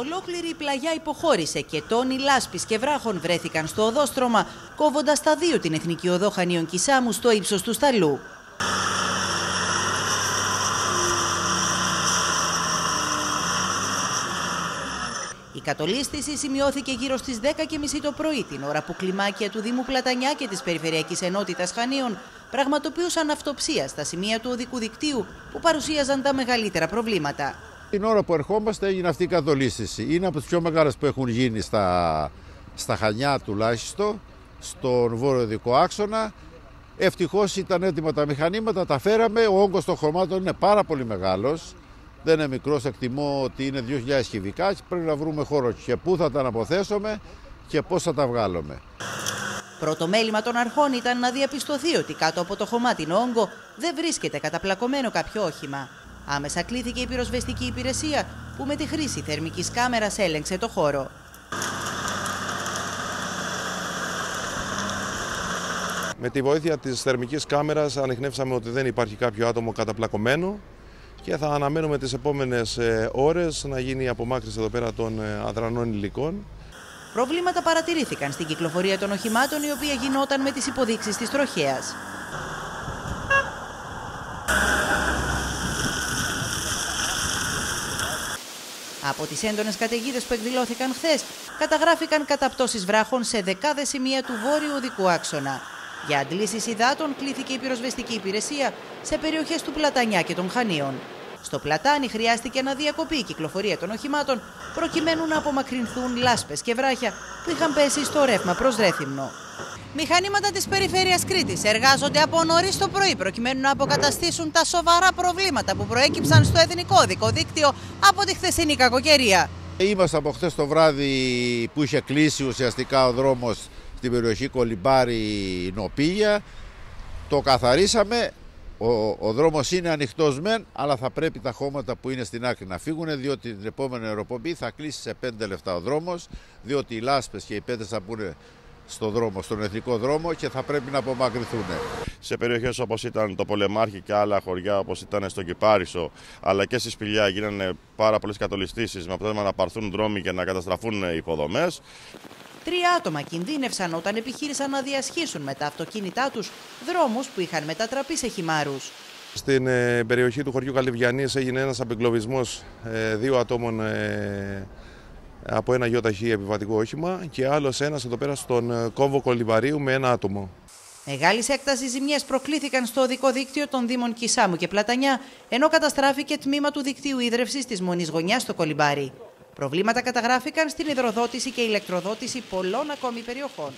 Ολόκληρη η πλαγιά υποχώρησε και τόνοι λάσπης και βράχων βρέθηκαν στο οδόστρωμα, κόβοντας τα δύο την Εθνική Οδό Χανίων Κισάμου στο ύψος του σταλού. Η κατολίσθηση σημειώθηκε γύρω στις 10.30 το πρωί, την ώρα που κλιμάκια του Δήμου Πλατανιά και της Περιφερειακής Ενότητας Χανίων πραγματοποιούσαν αυτοψία στα σημεία του οδικού δικτύου που παρουσίαζαν τα μεγαλύτερα προβλήματα. Την ώρα που ερχόμαστε έγινε αυτή η κατολίσθηση. Είναι από τις πιο μεγάλες που έχουν γίνει στα, στα Χανιά τουλάχιστον, στον βόρειο άξονα. Ευτυχώς ήταν έτοιμα τα μηχανήματα, τα φέραμε. Ο όγκος των χρωμάτων είναι πάρα πολύ μεγάλος. Δεν είναι μικρός, εκτιμώ ότι είναι 2.000 κυβικά και πρέπει να βρούμε χώρο και πού θα τα αναποθέσουμε και πώς θα τα βγάλουμε. Πρώτο μέλημα των αρχών ήταν να διαπιστωθεί ότι κάτω από το χωμάτινο όγκο δεν βρίσκεται καταπλακωμένο κάποιο όχημα. Άμεσα κλήθηκε η πυροσβεστική υπηρεσία που με τη χρήση θερμικής κάμερας έλεγξε το χώρο. Με τη βοήθεια της θερμικής κάμερας ανοιχνεύσαμε ότι δεν υπάρχει κάποιο άτομο καταπλακωμένο και θα αναμένουμε τις επόμενες ε, ώρες να γίνει η απομάκρυνση εδώ πέρα των ε, αδρανών υλικών. Προβλήματα παρατηρήθηκαν στην κυκλοφορία των οχημάτων η οποία γινόταν με τις υποδείξεις της τροχέας. Από τις έντονες καταιγίδες που εκδηλώθηκαν χθες, καταγράφηκαν καταπτώσεις βράχων σε δεκάδες σημεία του βόρειου οδικού άξονα. Για αντλήσεις υδάτων κλήθηκε η πυροσβεστική υπηρεσία σε περιοχές του Πλατανιά και των Χανίων. Στο Πλατάνι χρειάστηκε να διακοπεί η κυκλοφορία των οχημάτων προκειμένου να απομακρυνθούν λάσπες και βράχια που είχαν πέσει στο ρεύμα προς Ρέθυμνο. Μηχανήματα της περιφέρειας Κρήτης εργάζονται από νωρίς το πρωί προκειμένου να αποκαταστήσουν τα σοβαρά προβλήματα που προέκυψαν στο εθνικό οδικό δίκτυο από τη χθεσινή κακοκαιρία. Είμαστε από χθες το βράδυ που είχε κλείσει ουσιαστικά ο δρόμος στην περιοχή Κολυμπάρη Νοπίγια. Το καθαρίσαμε, ο, ο δρόμος είναι ανοιχτός μεν, αλλά θα πρέπει τα χώματα που είναι στην άκρη να φύγουν, διότι την επόμενη αεροπομπή θα κλείσει σε 5 λεπτά ο δρόμος, διότι οι λάσπες και οι πέτρες θα πούνε στο δρόμο, στον εθνικό δρόμο και θα πρέπει να απομακρυνθούν. Σε περιοχές όπως ήταν το Πολεμάρχη και άλλα χωριά όπως ήταν στο Κυπάρισο αλλά και στη Σπηλιά γίνανε πάρα πολλές κατολιστήσεις με αποτέλεσμα να παρθούν δρόμοι και να καταστραφούν οι υποδομές. Τρία άτομα κινδύνευσαν όταν επιχείρησαν να διασχίσουν με τα αυτοκίνητά τους δρόμους που είχαν μετατραπεί σε χυμάρους. Στην ε, περιοχή του χωριού Καλυβιανής έγινε ένας απεγκλωβισμός ε, δύο ατόμων ε, από ένα γιοταχή επιβατικό όχημα και άλλος ένας εδώ πέρα στον κόμβο Κολυβαρίου με ένα άτομο. Μεγάλης έκτασης ζημιές προκλήθηκαν στο οδικό δίκτυο των Δήμων Κισάμου και Πλατανιά, ενώ καταστράφηκε τμήμα του δικτύου ίδρυυση της Μονή Γωνιάς στο Κολυμπάρι. Προβλήματα καταγράφηκαν στην υδροδότηση και ηλεκτροδότηση πολλών ακόμη περιοχών.